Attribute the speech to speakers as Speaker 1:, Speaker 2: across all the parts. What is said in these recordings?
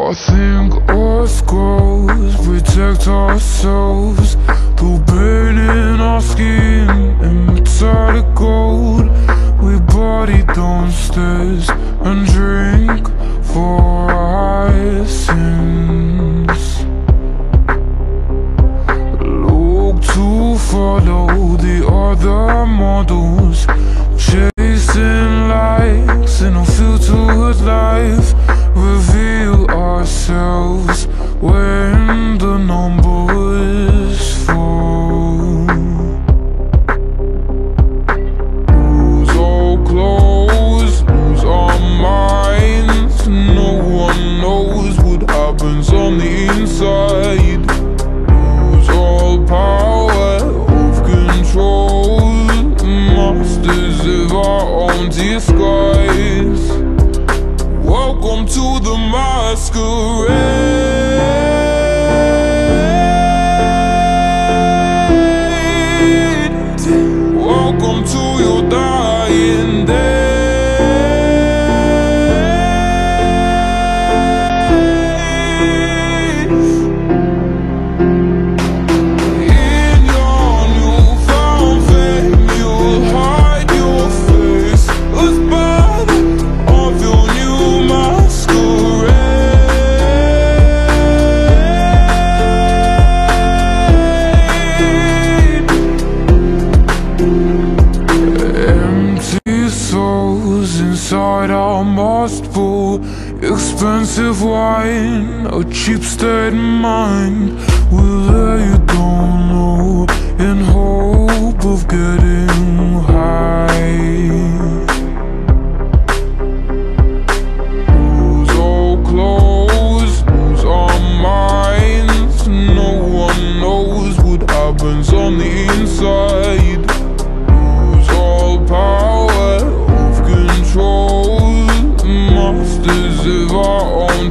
Speaker 1: I think Earth grows, protect ourselves Through burning our skin and metallic gold. We body downstairs and drink for our sins Look to follow the other models. Chasing power of control. Masters of our own disguise. Welcome to the masquerade Expensive wine, a cheap state of mind. We'll let you don't know. In hope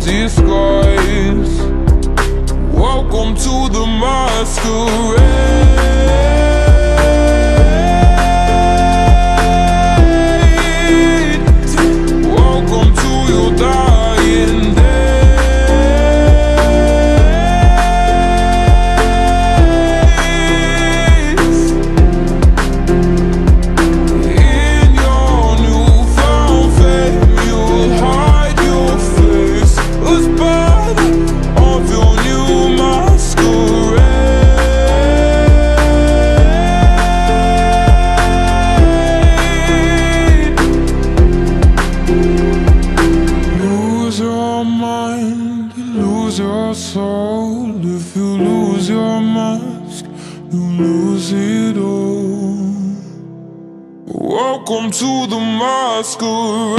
Speaker 1: disguise. Welcome to the masquerade mask, you lose it all. Welcome to the masquerade.